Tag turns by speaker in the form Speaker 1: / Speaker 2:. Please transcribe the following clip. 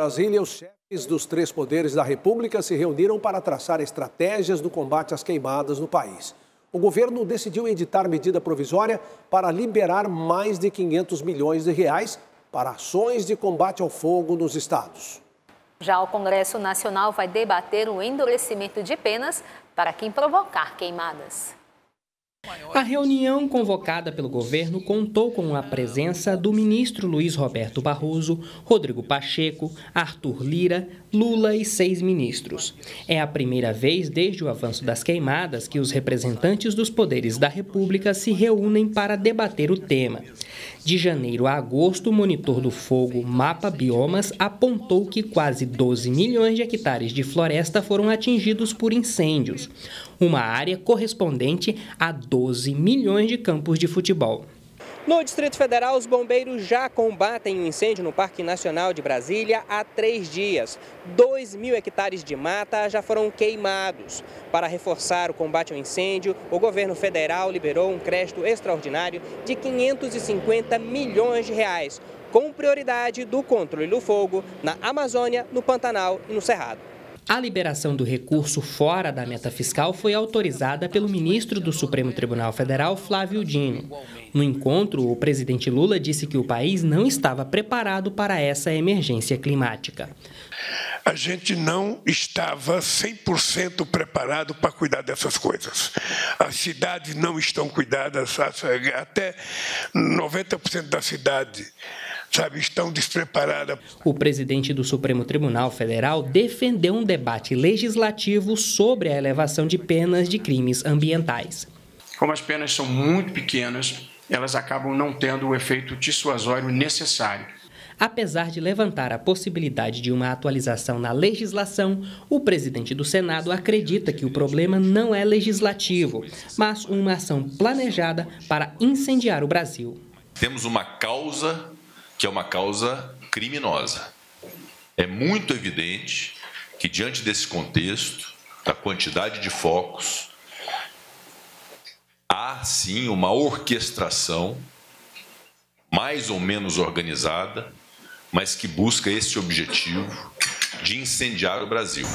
Speaker 1: Brasília, os chefes dos três poderes da República se reuniram para traçar estratégias no combate às queimadas no país. O governo decidiu editar medida provisória para liberar mais de 500 milhões de reais para ações de combate ao fogo nos estados.
Speaker 2: Já o Congresso Nacional vai debater o endurecimento de penas para quem provocar queimadas.
Speaker 3: A reunião convocada pelo governo contou com a presença do ministro Luiz Roberto Barroso, Rodrigo Pacheco, Arthur Lira, Lula e seis ministros. É a primeira vez desde o avanço das queimadas que os representantes dos poderes da República se reúnem para debater o tema. De janeiro a agosto, o monitor do fogo Mapa Biomas apontou que quase 12 milhões de hectares de floresta foram atingidos por incêndios, uma área correspondente a 12 milhões de campos de futebol.
Speaker 4: No Distrito Federal, os bombeiros já combatem o um incêndio no Parque Nacional de Brasília há três dias. 2 mil hectares de mata já foram queimados. Para reforçar o combate ao incêndio, o governo federal liberou um crédito extraordinário de 550 milhões de reais, com prioridade do controle do fogo na Amazônia, no Pantanal e no Cerrado.
Speaker 3: A liberação do recurso fora da meta fiscal foi autorizada pelo ministro do Supremo Tribunal Federal, Flávio Dino. No encontro, o presidente Lula disse que o país não estava preparado para essa emergência climática.
Speaker 5: A gente não estava 100% preparado para cuidar dessas coisas. As cidades não estão cuidadas, até 90% da cidade sabe, estão despreparadas.
Speaker 3: O presidente do Supremo Tribunal Federal defendeu um debate legislativo sobre a elevação de penas de crimes ambientais.
Speaker 6: Como as penas são muito pequenas, elas acabam não tendo o efeito dissuasório necessário.
Speaker 3: Apesar de levantar a possibilidade de uma atualização na legislação, o presidente do Senado acredita que o problema não é legislativo, mas uma ação planejada para incendiar o Brasil.
Speaker 7: Temos uma causa que é uma causa criminosa. É muito evidente que, diante desse contexto, da quantidade de focos, há sim uma orquestração mais ou menos organizada, mas que busca esse objetivo de incendiar o Brasil.